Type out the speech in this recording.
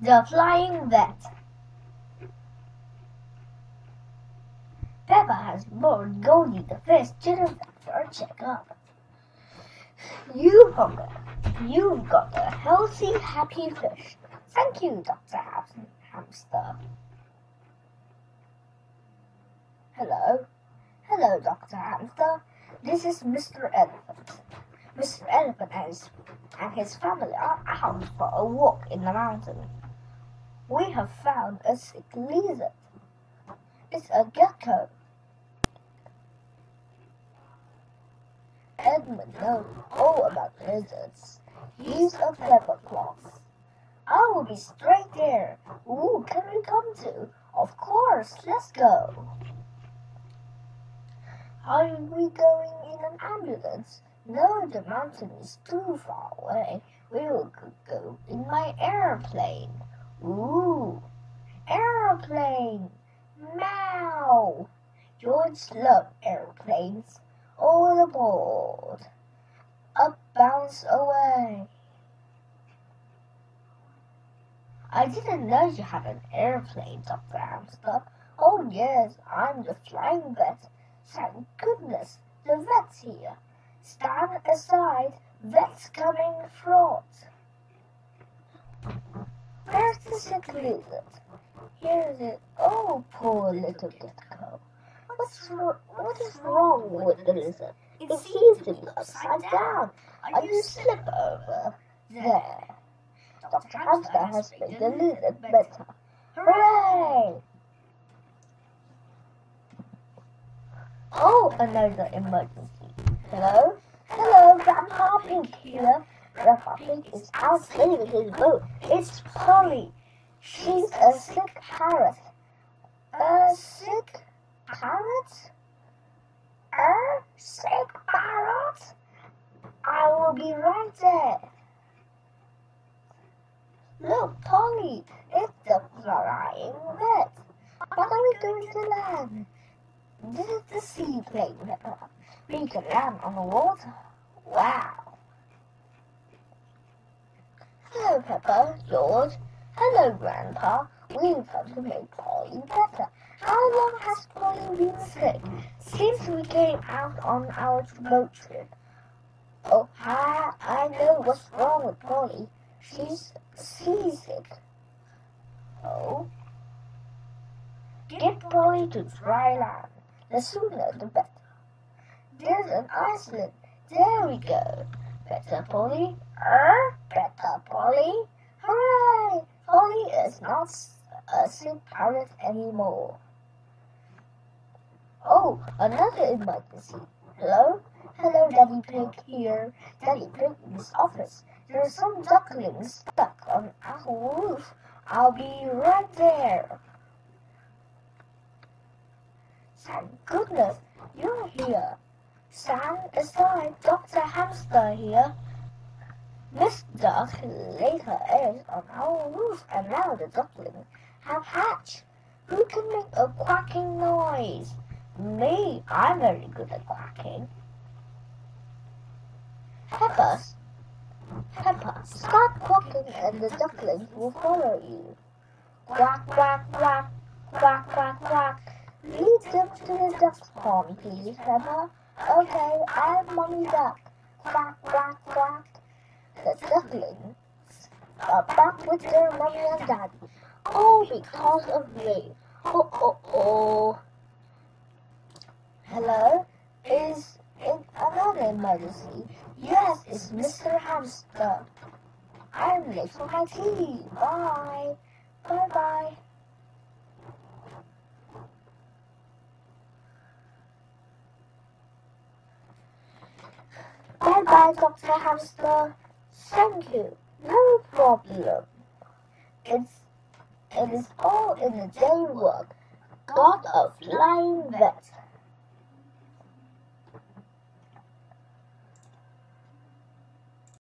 The Flying Vet. Peppa has brought Goldie the fish to the vet for a checkup. You hunger. You've got a healthy, happy fish. Thank you, Dr. Hamster. Hello. Hello, Dr. Hamster. This is Mr. Elephant. Mr. Elephant and his, and his family are out for a walk in the mountain. We have found a sick lizard. It's a gecko. Edmond knows all about lizards. He's a clever cloth. I will be straight there. Ooh, can we come to? Of course, let's go. Are we going in an ambulance? No, the mountain is too far away. We will go in my airplane. Ooh, airplane! Meow! George loved airplanes. All aboard. Up bounce away. I didn't know you had an airplane, Dr. Hamster. Oh yes, I'm the flying vet. Thank goodness, the vet's here. Stand aside, vet's coming fraught. Where's the? Here's it. Oh, poor little gecko. What's what is wrong with the lizard? It seems to be upside down. Are you slip over? There. Dr. Hamster has made the lizard better. Hooray! Oh, another emergency. Hello? Hello, Grandpa Pig here. Grandpa Pig is out sailing his boat. It's Polly. She's a sick parrot. A sick parrot? A sick parrot? I will be right there. Look, Polly, it's the flying vet. What are we going to land? This is the seaplane. We can land on the water. Wow. Hello, Peppa, George. Hello, Grandpa. We've come to make Polly better. How long has Polly been sick? Since we came out on our boat trip. Oh, hi, I know what's wrong with Polly. She's seasick. Oh? Get Polly to dry land. The sooner the better. There's an Iceland. There we go. Better Polly. Er, better Polly. Hooray! Is not a parrot anymore. Oh, another emergency. Hello? Hello, Daddy Pig here. Daddy Pig in his office. There are some ducklings stuck on our roof. I'll be right there. Thank goodness you're here. Stand aside, Dr. Hamster here. Miss Duck laid her eggs on our roof and now the ducklings have hatched. Who can make a quacking noise? Me, I'm very good at quacking. Peppa, Peppa, start quacking and the ducklings will follow you. Quack, quack, quack, quack, quack, quack. Lead them to the duck's pond, please, Peppa. Okay, I'm Mommy Duck. Quack, quack, quack. The ducklings are back with their mommy and daddy. All because of me. Oh, oh, oh. Hello? Is it another emergency? Yes, it's Mr. Hamster. I'm late for my tea. Bye. Bye bye. Bye bye, Dr. Hamster. Thank you. No problem. It's it is all in the day work. God of flying vet.